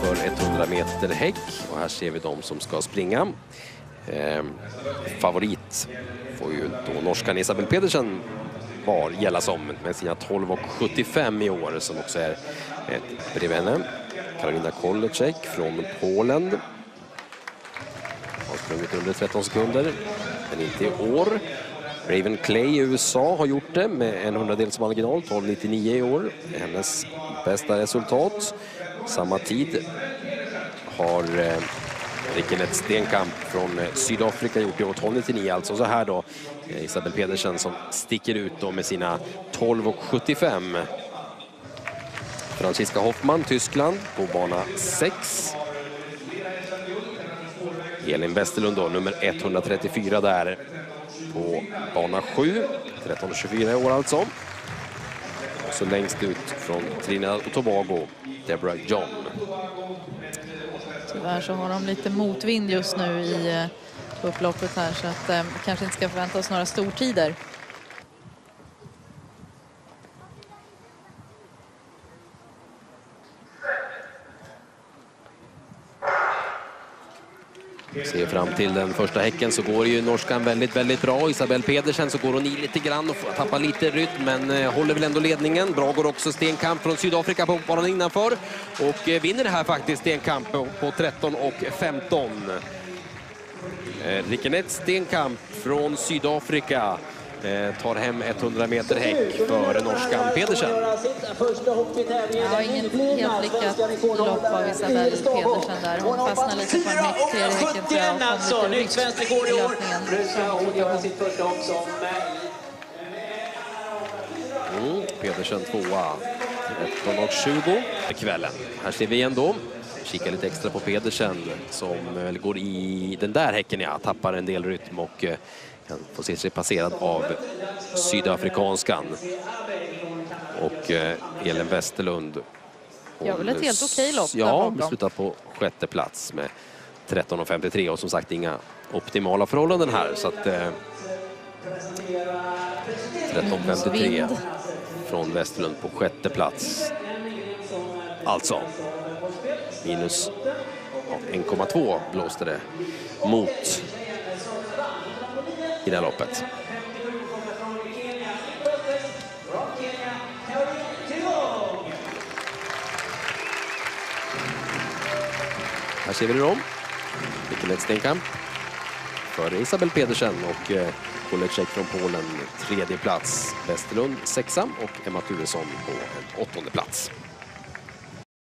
för 100 meter häck och här ser vi de som ska springa. Eh, favorit får ju då norskan Isabel Pedersen var gälla som med sina 12,75 i år som också är ett bredvid henne. Karolina Kolecek från Polen. Har sprungit under 13 sekunder, men inte i år. Raven Clay i USA har gjort det med en hundradels marginal, 12,99 i år. Hennes bästa resultat. Samma tid har eh, Stenkamp från eh, Sydafrika gjort det, år, 12,99 alltså. Så här då eh, Isabel Pedersen som sticker ut då med sina 12,75. Franziska Hoffman, Tyskland, på bana 6. Elin Westerlund då, nummer 134 där på bana 7. 13.24 i år alltså. Och så längst ut från Trinidad och Tobago, Deborah John. Tyvärr så har de lite motvind just nu i eh, upploppet här så att eh, kanske inte ska förvänta oss några stortider. Ser fram till den första häcken så går ju norskan väldigt, väldigt bra. Isabel Pedersen så går hon i lite grann och tappar lite rytm men eh, håller väl ändå ledningen. Bra går också Stenkamp från Sydafrika på banan innanför och eh, vinner det här faktiskt Stenkamp på 13 och 15. Eh, Rikenett Stenkamp från Sydafrika tar hem 100 meter häck före norskan Pedersen. Ja, inget helt lyckat lopp av Isabelle Pedersen där. Hon fastnar lite på en häck, tredje häcken tror jag, och alltså, kom lite nytt svenskt rekord i år. Brukar hon göra ryckt sitt första hopp som Mm, Pedersen tvåa. 13.20 kvällen. Här ser vi igen då. Kika lite extra på Pedersen som väl går i den där häcken, ja. Tappar en del rytm och eh, kan få se sig passerad av sydafrikanskan. Och eh, Elin Westerlund. Gör väl ett helt okej lopp Ja, bakom. slutar på sjätte plats med 13.53 och som sagt inga optimala förhållanden här. Så att, eh, 13.53 Vind. från Westerlund på sjätte plats. Alltså minus ja, 1,2 blåste det mot i det här loppet. Här ser vi det om. Mikael Stenkamp före Isabel Pedersen och eh, Kolecek från Polen tredje plats. Westerlund sexa och Emma Turesson på en åttonde plats.